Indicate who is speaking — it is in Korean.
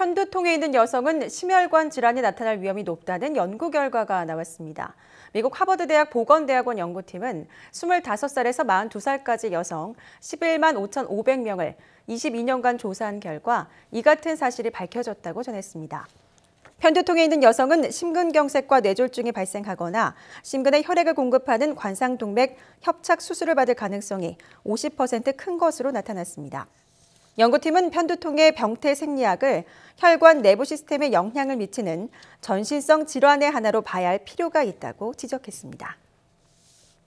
Speaker 1: 편두통에 있는 여성은 심혈관 질환이 나타날 위험이 높다는 연구 결과가 나왔습니다. 미국 하버드대학 보건대학원 연구팀은 25살에서 42살까지 여성 11만 5,500명을 22년간 조사한 결과 이 같은 사실이 밝혀졌다고 전했습니다. 편두통에 있는 여성은 심근경색과 뇌졸중이 발생하거나 심근에 혈액을 공급하는 관상동맥 협착 수술을 받을 가능성이 50%큰 것으로 나타났습니다. 연구팀은 편두통의 병태 생리학을 혈관 내부 시스템에 영향을 미치는 전신성 질환의 하나로 봐야 할 필요가 있다고 지적했습니다.